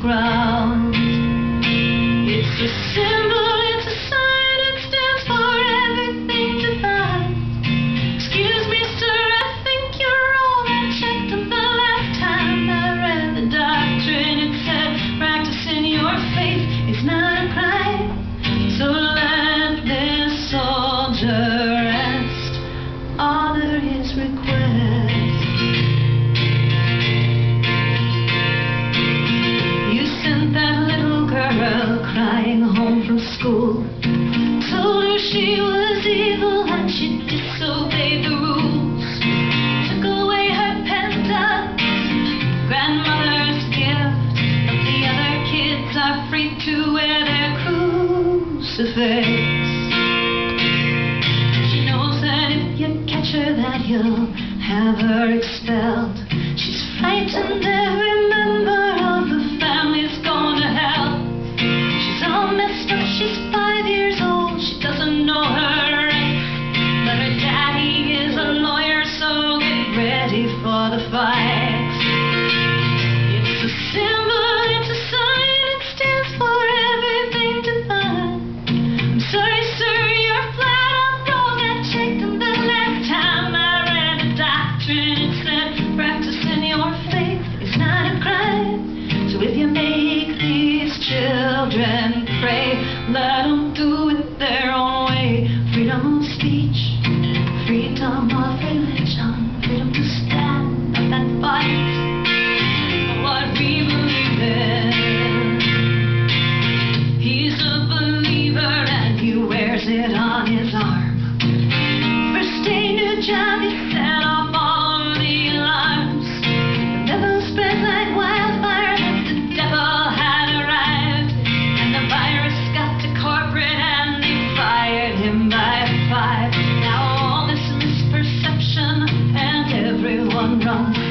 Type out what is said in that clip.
ground. It's a symbol, crying home from school. Told her she was evil and she disobeyed the rules. Took away her pendant, grandmother's gift. But the other kids are free to wear their crucifix. She knows that if you catch her, that you'll have her expelled. and pray. Let them do it there. come